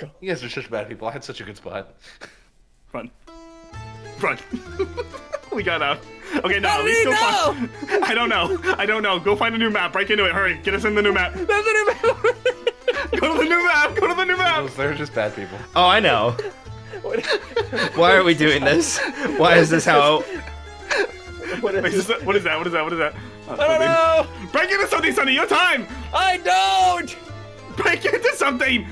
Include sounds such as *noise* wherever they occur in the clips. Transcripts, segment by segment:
You guys are such bad people. I had such a good spot. *laughs* Run. Run. *laughs* we got out. Okay, now How at least go know? find. *laughs* I don't know. I don't know. Go find a new map. Break into it. Hurry. Get us in the new map. There's a new map. Go to the new map. Go to the new map. Those- They're just bad people. Oh, I know. Why are we doing this? Why is this how? what Wait, is is that- what is that? What is that? What is that? Oh, I don't know. Break into something, Sonny. You have time. I don't. Break into something.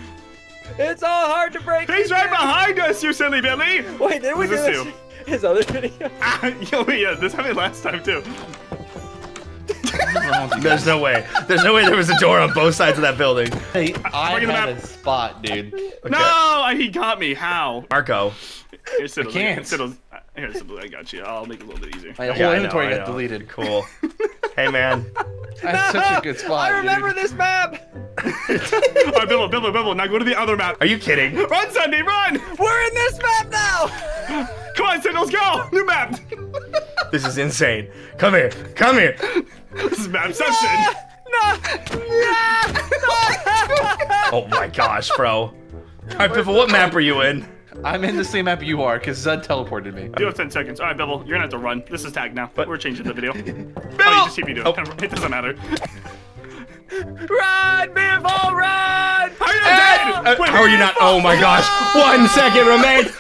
It's all hard to break. He's right into. behind us, you silly Billy. Wait, did we What do is this this? *laughs* His other video. *laughs* Ah, yo, yeah, this happened last time too. *laughs* There's no way. There's no way there was a door on both sides of that building. Hey, I Bring the had map. a spot, dude. Okay. No, he got me. How? Marco. Here, Siddles. I can't. Siddles. Here, Siddles, I got you. I'll make it a little bit easier. My whole Yeah, I know, inventory got deleted. Cool. Hey, man. I had such a good spot. I remember dude. this map. *laughs* All right, Bilbo, Bilbo, Bilbo. Now go to the other map. Are you kidding? Run, Sundee, run! We're in this map now. Come on, Siddles, go! New map. This is insane. Come here. Come here. this is mapception. No. Oh my gosh, bro. All right, Biffle, what map are you in? I'm in the same map you are, because Zud teleported me. You have 10 seconds. All right, Bilbo, you're gonna have to run. This is tag now. But- We're changing the video. *laughs* oh, you just keep me doing Oh. it. It doesn't matter. Run, Beerfall, run! How are you not dead? Uh, how are you not? Oh my gosh. One second remains.